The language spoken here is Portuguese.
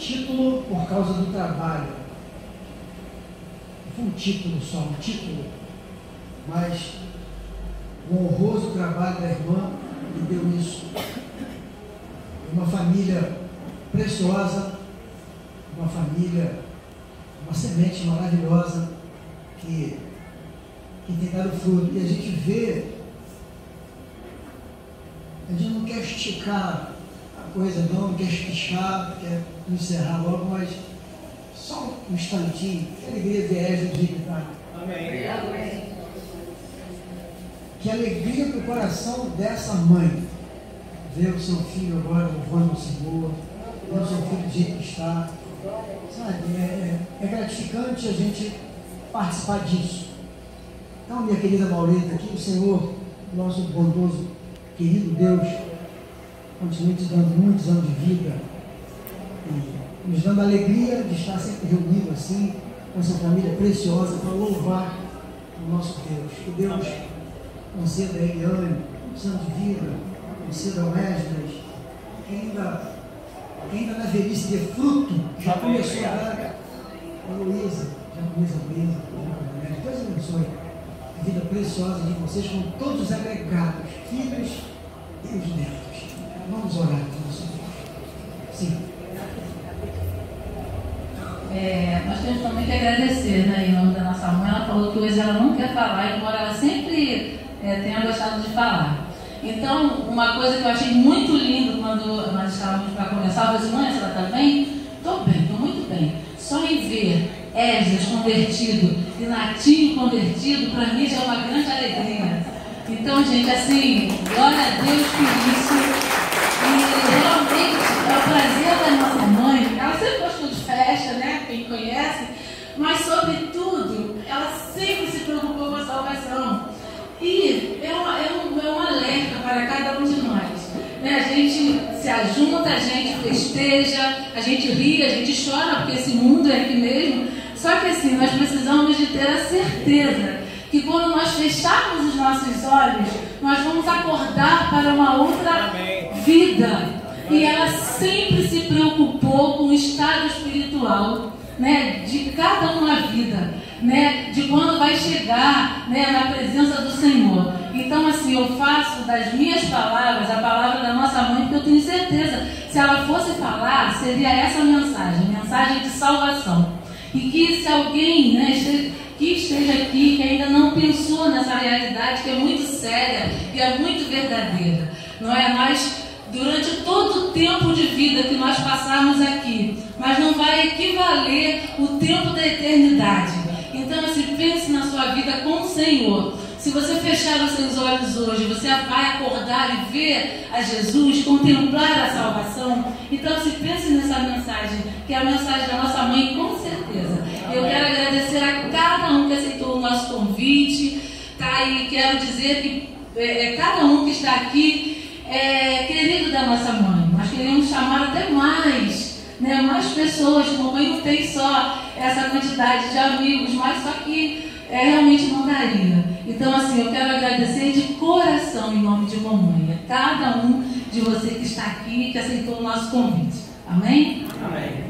título por causa do trabalho. Não foi um título só, um título, mas o honroso trabalho da irmã me deu isso. Uma família preciosa, uma família, uma semente maravilhosa que, que tem dado fruto. E a gente vê, a gente não quer esticar coisa não, quer espichar, quer encerrar logo, mas só um instantinho, que alegria de tá? Amém. Amém. Que alegria para o coração dessa mãe ver o seu filho agora louvando o Senhor, ver o seu filho do jeito que está. Sabe, é, é, é gratificante a gente participar disso. Então, minha querida Maurita, que o Senhor, nosso bondoso, querido Deus, continue te dando muitos anos de vida. E nos dando a alegria de estar sempre reunido assim, com essa família preciosa, para louvar o nosso Deus. Que Deus conceda a Eliane muitos anos de vida, conceda ao Wesley, que ainda, que ainda na velhice de fruto, já começou a dar. A Luísa, já começa a Luísa, Deus abençoe. A vida preciosa de vocês com todos os agregados, filhos e os netos. Vamos orar com nosso Deus. Sim. É, nós temos também que agradecer, né, em nome da nossa mãe. Ela falou que hoje ela não quer falar, embora ela sempre é, tenha gostado de falar. Então, uma coisa que eu achei muito lindo quando nós estávamos para começar, eu falei mãe, senhora está bem? Estou bem, estou muito bem. Só em ver Esdras convertido e Natinho convertido, para mim já é uma grande alegria. Então, gente, assim, glória a Deus por isso. E realmente é o prazer da nossa mãe. Ela sempre gostou de festa, né? Quem conhece. Mas, sobretudo, ela sempre se preocupou com a salvação. E é, uma, é, um, é um alerta para cada um de nós. Né? A gente se ajunta, a gente festeja, a gente ri, a gente chora, porque esse mundo é aqui mesmo. Só que assim, nós precisamos de ter a certeza que quando nós fecharmos os nossos olhos, nós vamos acordar para uma outra vida. E ela sempre se preocupou com o estado espiritual né, de cada uma vida, né, de quando vai chegar né, na presença do Senhor. Então, assim, eu faço das minhas palavras a palavra da nossa mãe, porque eu tenho certeza, se ela fosse falar, seria essa mensagem, mensagem de salvação. E que se alguém né, esteja, que esteja aqui, que ainda não pensou nessa realidade que é muito séria e é muito verdadeira, não é? Nós durante todo tempo de vida que nós passarmos aqui, mas não vai equivaler o tempo da eternidade. Então, assim, pense na sua vida com o Senhor. Se você fechar os seus olhos hoje, você vai acordar e ver a Jesus, contemplar a salvação. Então, se pense nessa mensagem, que é a mensagem da nossa mãe, com certeza. Eu quero agradecer a cada um que aceitou o nosso convite, tá? E quero dizer que é, é cada um que está aqui é, querido da nossa mãe. Nós queremos chamar até mais, né, mais pessoas. Mamãe não tem só essa quantidade de amigos, mas só que é, realmente não daria. Então, assim, eu quero agradecer de coração em nome de mamãe a cada um de você que está aqui, que aceitou o nosso convite. Amém? Amém.